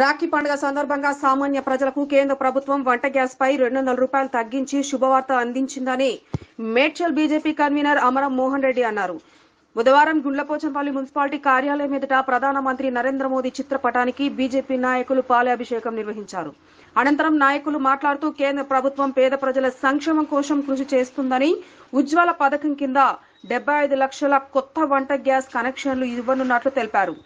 రాఖీ పండుగ సందర్భంగా సామాన్య ప్రజలకు కేంద్ర ప్రభుత్వం వంట గ్యాస్ పై రెండు వందల రూపాయలు తగ్గించి శుభవార్త అందించిందని మేడ్చల్ బీజేపీ కన్వీనర్ అమరం మోహన్ రెడ్డి అన్నారు. బుధవారం గుండ్లపోచంపల్లి మున్సిపాలిటీ కార్యాలయం ఎదుట ప్రధానమంత్రి నరేంద్ర మోదీ చిత్రపటానికి బీజేపీ నాయకులు పాలాభిషేకం నిర్వహించారు. అనంతరం నాయకులు మాట్లాడుతూ కేంద్ర ప్రభుత్వం పేద ప్రజల సంక్షేమం కోసం కృషి చేస్తుందని ఉజ్వల పథకం కింద డెబ్బై ఐదు లక్షల కొత్త వంట గ్యాస్ కనెక్షన్లు ఇవ్వనున్నట్లు తెలిపారు.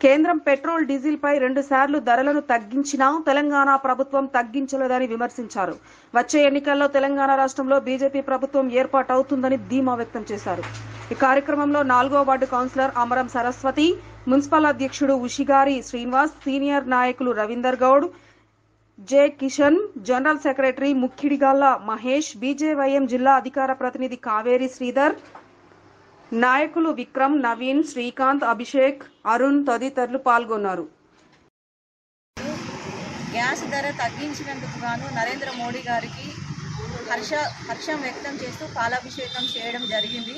కేంద్రం పెట్రోల్ డీజిల్ పై రెండు సార్లు ధరలను తగ్గించినా తెలంగాణ ప్రభుత్వం తగ్గించలేదని విమర్శించారు. వచ్చే ఎన్నికల్లో తెలంగాణ రాష్ట్రంలో బీజేపీ ప్రభుత్వం ఏర్పాటవుతుందని ధీమా వ్యక్తం చేశారు. ఈ కార్యక్రమంలో నాలుగో ward councillor Amaram Saraswathi municipal అధ్యక్షుడు ఉషిగారి శ్రీనివాస్ సీనియర్ నాయకులు Ravinder Goud J Kishan general secretary Mukkidigalla Mahesh BJYM జిల్లా అధికార ప్రతినిధి కావేరి శ్రీధర్ నాయకులు విక్రమ్ నవీన్ శ్రీకాంత్ అభిషేక్ అరుణ్ తదితరులు పాల్గొన్నారు. గ్యాస్ ధర తగ్గించినందుకు గాను నరేంద్ర మోడీ గారికి హర్ష హర్షం వ్యక్తం చేస్తూ పాలాభిషేకం చేయడం జరిగింది.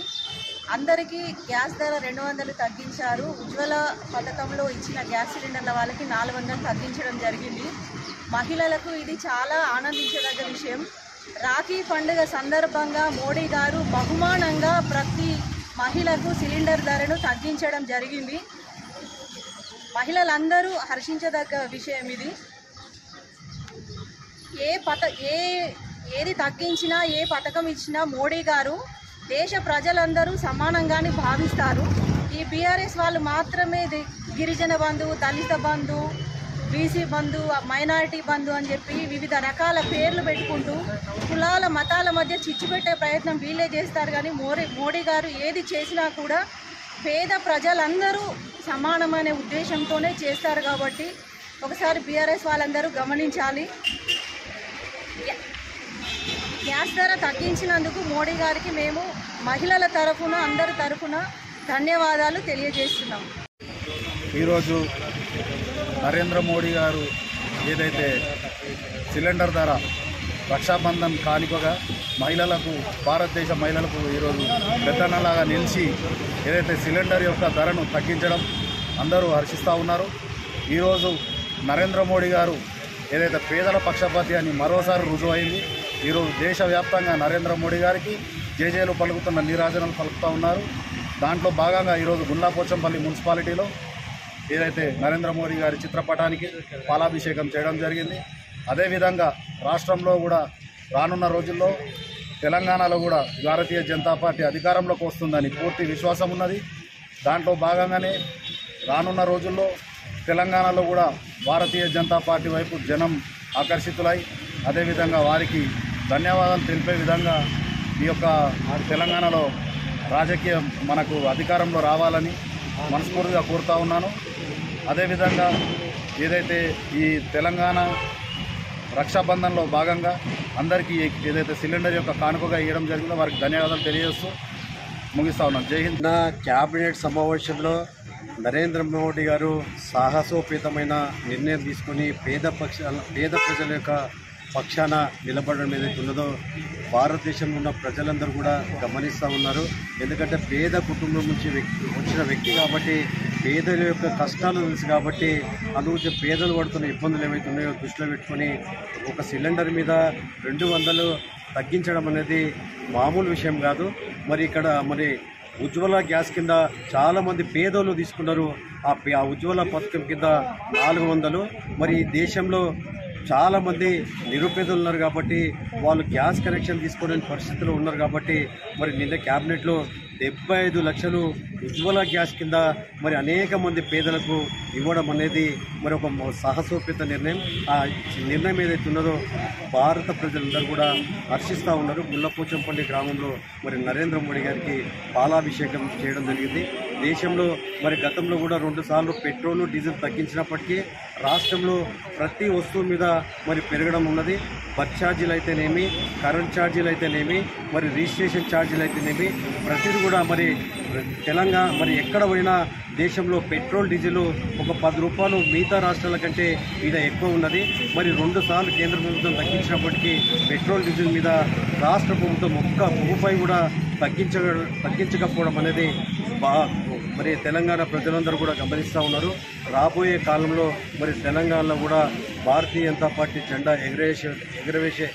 అందరికీ గ్యాస్ ధర రెండు వందలు తగ్గించారు. ఉజ్వల పథకంలో ఇచ్చిన గ్యాస్ సిలిండర్ల వాళ్ళకి నాలుగు వందలు తగ్గించడం జరిగింది. మహిళలకు ఇది చాలా ఆనందించదగ్గ విషయం. రాఖీ పండుగ సందర్భంగా మోడీ గారు బహుమానంగా ప్రతి మహిళకు సిలిండర్ ధరను తగ్గించడం జరిగింది. మహిళలందరూ హర్షించదగ్గ విషయం ఇది. ఏ పథ ఏ ఏది తగ్గించినా ఏ పథకం ఇచ్చినా మోడీ గారు దేశ ప్రజలందరూ సమానంగానే భావిస్తారు. ఈ బీఆర్ఎస్ వాళ్ళు మాత్రమే గిరిజన బంధు దళిత బంధు బీసీ బంధు మైనారిటీ బంధు అని చెప్పి వివిధ రకాల పేర్లు పెట్టుకుంటూ కులాల మతాల మధ్య చిచ్చు పెట్టే ప్రయత్నం వీళ్ళే చేస్తారు. కానీ మోడీ మోడీ గారు ఏది చేసినా కూడా పేద ప్రజలందరూ సమానమనే ఉద్దేశంతోనే చేస్తారు కాబట్టి ఒకసారి బీఆర్ఎస్ వాళ్ళందరూ గమనించాలి. గ్యాస్ ధర తగ్గించినందుకు మోడీ గారికి మేము మహిళల తరఫున అందరి తరఫున ధన్యవాదాలు తెలియజేస్తున్నాం. ఈరోజు నరేంద్ర మోడీ గారు ఏదైతే సిలిండర్ ధర రక్షాబంధన్ కానుకగా మహిళలకు భారతదేశ మహిళలకు ఈరోజు పెద్దనలాగా నిలిచి ఏదైతే సిలిండర్ యొక్క ధరను తగ్గించడం అందరూ హర్షిస్తూ ఉన్నారు. ఈరోజు నరేంద్ర మోడీ గారు ఏదైతే పేదల పక్షపాతి అని మరోసారి రుజువైంది. ఈరోజు దేశవ్యాప్తంగా నరేంద్ర మోడీ గారికి జేజేలు పలుకుతున్న నీరాజనలు పలుకుతూ ఉన్నారు. దాంట్లో భాగంగా ఈరోజు గుండాపోచంపల్లి మున్సిపాలిటీలో ఏదైతే నరేంద్ర మోడీ గారి చిత్రపటానికి పాలాభిషేకం చేయడం జరిగింది అదేవిధంగా రాష్ట్రంలో కూడా రానున్న రోజుల్లో తెలంగాణలో కూడా భారతీయ జనతా పార్టీ అధికారంలోకి వస్తుందని పూర్తి విశ్వాసం ఉన్నది. దాంట్లో భాగంగానే రానున్న రోజుల్లో తెలంగాణలో కూడా భారతీయ జనతా పార్టీ వైపు జనం ఆకర్షితులై అదేవిధంగా వారికి ధన్యవాదాలు తెలిపే విధంగా ఈ యొక్క తెలంగాణలో రాజకీయం మనకు అధికారంలో రావాలని మనస్ఫూర్తిగా కోరుతా ఉన్నాను. అదేవిధంగా ఏదైతే ఈ తెలంగాణ రక్షాబంధన్లో భాగంగా అందరికీ ఏదైతే సిలిండర్ యొక్క కానుకగా ఇవ్వడం జరిగిందో వారికి ధన్యవాదాలు తెలియజేస్తూ ముగిస్తా ఉన్నాను. జై హింద్. నా క్యాబినెట్ సమావేశంలో నరేంద్ర మోడీ గారు సాహసోపేతమైన నిర్ణయం తీసుకుని పేద పక్ష పేద ప్రజల యొక్క పక్షాన నిలబడడం ఏదైతే ఉన్నదో భారతదేశంలో ఉన్న ప్రజలందరూ కూడా గమనిస్తూ ఉన్నారు. ఎందుకంటే పేద కుటుంబం నుంచి వ్యక్తి వచ్చిన వ్యక్తి కాబట్టి పేదల యొక్క కష్టాలు తెలుసు కాబట్టి అందుగురించి పేదలు పడుతున్న ఇబ్బందులు ఏవైతే ఉన్నాయో దృష్టిలో పెట్టుకొని ఒక సిలిండర్ మీద రెండు వందలు తగ్గించడం అనేది మామూలు విషయం కాదు. మరి ఇక్కడ మరి ఉజ్వల గ్యాస్ కింద చాలామంది పేదోళ్ళు తీసుకున్నారు. ఆ పే- ఉజ్వల పథకం కింద నాలుగు వందలు. మరి దేశంలో చాలామంది నిరుపేదలు ఉన్నారు కాబట్టి వాళ్ళు గ్యాస్ కనెక్షన్ తీసుకోలేని పరిస్థితిలో ఉన్నారు కాబట్టి మరి నిన్న క్యాబినెట్లో డెబ్బై ఐదు లక్షలు ఉజ్వల గ్యాస్ కింద మరి అనేక మంది పేదలకు ఇవ్వడం అనేది మరి ఒక సాహసోపేత నిర్ణయం. ఆ నిర్ణయం ఏదైతే ఉన్నదో భారత ప్రజలందరూ కూడా హర్షిస్తూ ఉన్నారు. గుల్లపోచంపల్లి గ్రామంలో మరి నరేంద్ర మోడీ గారికి పాలాభిషేకం చేయడం జరిగింది. దేశంలో మరి గతంలో కూడా రెండు సార్లు పెట్రోల్ డీజిల్ తగ్గించినప్పటికీ రాష్ట్రంలో ప్రతి వస్తువు మీద మరి పెరగడం ఉన్నది. బస్ ఛార్జీలు అయితేనేమి కరెంట్ ఛార్జీలు అయితేనేమి మరి రిజిస్ట్రేషన్ ఛార్జీలు అయితేనేమి ప్రతిదీ కూడా మరి తెలంగాణ మరి ఎక్కడ పోయినా దేశంలో పెట్రోల్ డీజిల్ ఒక పది రూపాయలు మిగతా రాష్ట్రాల కంటే మీద ఎక్కువ ఉన్నది. మరి రెండు సార్లు కేంద్ర ప్రభుత్వం తగ్గించినప్పటికీ పెట్రోల్ డీజిల్ మీద రాష్ట్ర ప్రభుత్వం ఒక్క రూపాయి కూడా తగ్గించ తగ్గించకపోవడం అనేది బా మరి తెలంగాణ ప్రజలందరూ కూడా గమనిస్తూ ఉన్నారు. రాబోయే కాలంలో మరి తెలంగాణలో కూడా భారతీయ జనతా పార్టీ జెండా ఎగరవేసే ఎగరవేసే